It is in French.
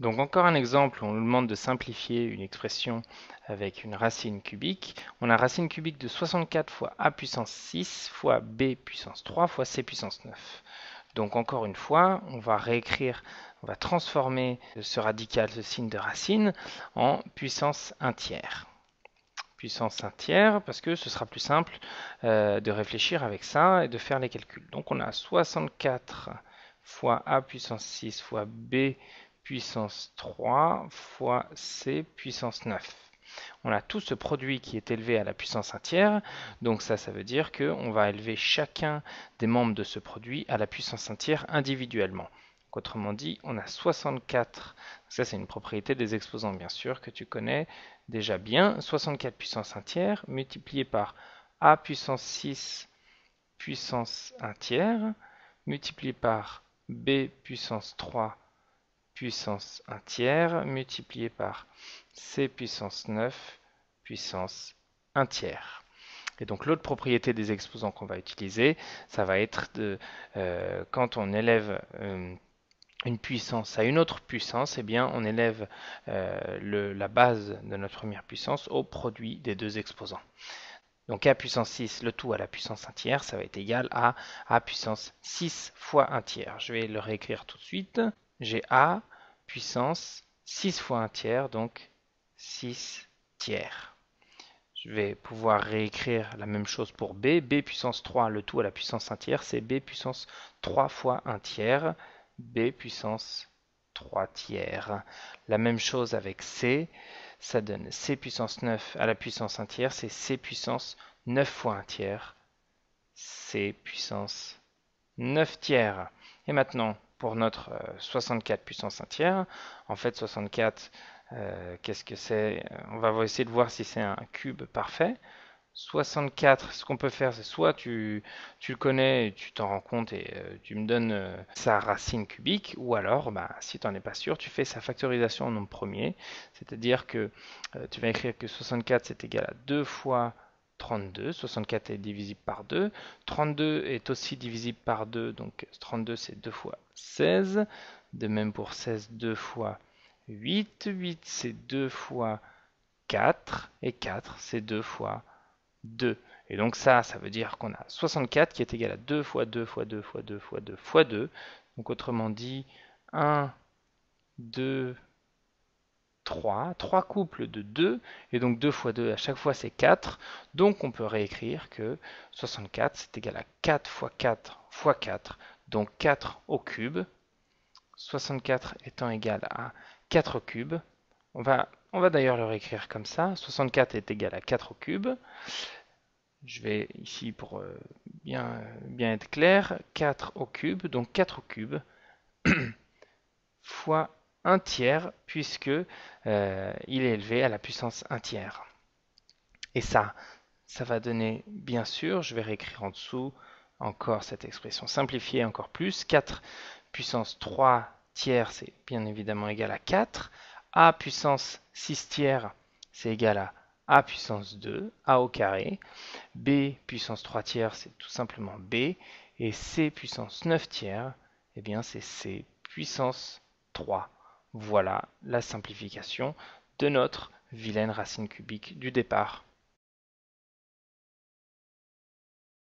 Donc encore un exemple, on nous demande de simplifier une expression avec une racine cubique. On a racine cubique de 64 fois a puissance 6 fois b puissance 3 fois c puissance 9. Donc encore une fois, on va réécrire, on va transformer ce radical, ce signe de racine, en puissance 1 tiers. Puissance 1 tiers, parce que ce sera plus simple euh, de réfléchir avec ça et de faire les calculs. Donc on a 64 fois a puissance 6 fois b puissance 3 fois c puissance 9. On a tout ce produit qui est élevé à la puissance 1 tiers, donc ça, ça veut dire qu'on va élever chacun des membres de ce produit à la puissance 1 tiers individuellement. autrement dit, on a 64, ça c'est une propriété des exposants bien sûr que tu connais déjà bien, 64 puissance 1 tiers multiplié par a puissance 6 puissance 1 tiers multiplié par b puissance 3 puissance 1 tiers multiplié par c puissance 9 puissance 1 tiers. Et donc l'autre propriété des exposants qu'on va utiliser, ça va être de, euh, quand on élève euh, une puissance à une autre puissance, eh bien on élève euh, la base de notre première puissance au produit des deux exposants. Donc a puissance 6, le tout à la puissance 1 tiers, ça va être égal à a puissance 6 fois 1 tiers. Je vais le réécrire tout de suite j'ai a puissance 6 fois 1 tiers, donc 6 tiers. Je vais pouvoir réécrire la même chose pour b. b puissance 3, le tout à la puissance 1 tiers, c'est b puissance 3 fois 1 tiers, b puissance 3 tiers. La même chose avec c, ça donne c puissance 9 à la puissance 1 tiers, c'est c puissance 9 fois 1 tiers, c puissance 9 tiers. Et maintenant, pour notre 64 euh, puissance 1 tiers. En fait, 64, euh, qu'est-ce que c'est? Euh, On va essayer de voir si c'est un cube parfait. 64, ce qu'on peut faire, c'est soit tu, le connais et tu t'en rends compte et tu me donnes sa racine cubique, ou alors, bah, si tu n'en es pas sûr, tu fais sa factorisation en nombre premier, c'est-à-dire que tu vas écrire que 64 c'est égal à 2 fois 32. 64 est divisible par 2. 32 est aussi divisible par 2, donc 32 c'est 2 fois 16. De même pour 16, 2 fois 8. 8 c'est 2 fois 4. Et 4 c'est 2 fois 2. Et donc ça, ça veut dire qu'on a 64 qui est égal à 2 fois 2 fois 2 fois 2 fois 2 fois 2. Donc autrement dit, 1, 2, 3, 3 couples de 2, et donc 2 fois 2 à chaque fois c'est 4, donc on peut réécrire que 64 c'est égal à 4 fois 4 fois 4, donc 4 au cube, 64 étant égal à 4 au cube, on va, d'ailleurs le réécrire comme ça, 64 est égal à 4 au cube, je vais ici pour euh, bien, bien être clair, 4 au cube, donc 4 au cube, fois un tiers puisque euh, il est élevé à la puissance 1 tiers. Et ça, ça va donner, bien sûr, je vais réécrire en dessous encore cette expression simplifiée encore plus. 4 puissance 3 tiers, c'est bien évidemment égal à 4. A puissance 6 tiers, c'est égal à A puissance 2, A au carré. B puissance 3 tiers, c'est tout simplement B. Et C puissance 9 tiers, eh bien c'est C puissance 3. Voilà la simplification de notre vilaine racine cubique du départ.